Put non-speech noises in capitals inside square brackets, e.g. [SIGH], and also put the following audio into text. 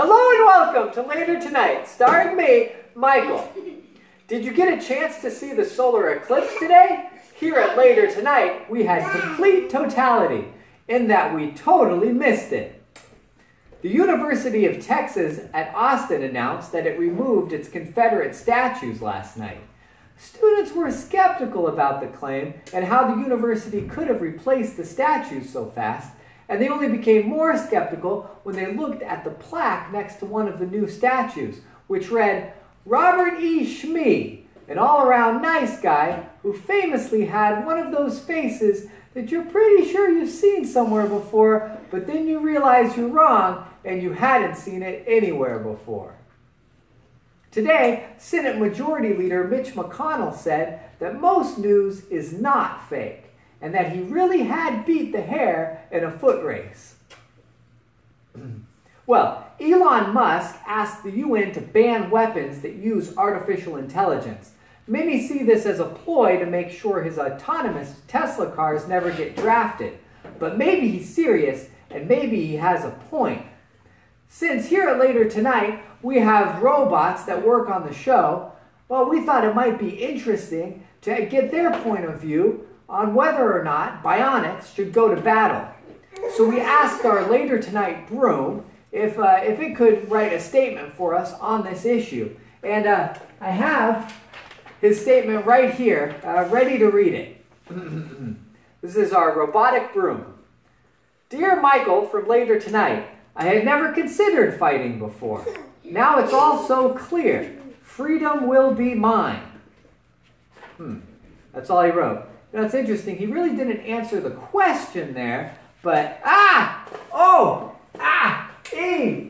Hello and welcome to Later Tonight, starring me, Michael. Did you get a chance to see the solar eclipse today? Here at Later Tonight, we had complete totality in that we totally missed it. The University of Texas at Austin announced that it removed its Confederate statues last night. Students were skeptical about the claim and how the university could have replaced the statues so fast, and they only became more skeptical when they looked at the plaque next to one of the new statues, which read, Robert E. Schmee, an all-around nice guy who famously had one of those faces that you're pretty sure you've seen somewhere before, but then you realize you're wrong and you hadn't seen it anywhere before. Today, Senate Majority Leader Mitch McConnell said that most news is not fake and that he really had beat the hare in a foot race. [CLEARS THROAT] well, Elon Musk asked the UN to ban weapons that use artificial intelligence. Many see this as a ploy to make sure his autonomous Tesla cars never get drafted. But maybe he's serious, and maybe he has a point. Since here at Later Tonight, we have robots that work on the show, well, we thought it might be interesting to get their point of view on whether or not bionics should go to battle. So we asked our later tonight broom if, uh, if it could write a statement for us on this issue. And uh, I have his statement right here, uh, ready to read it. [CLEARS THROAT] this is our robotic broom. Dear Michael from later tonight, I had never considered fighting before. Now it's all so clear. Freedom will be mine. Hmm. That's all he wrote. It's interesting, he really didn't answer the question there, but ah! Oh! Ah! E!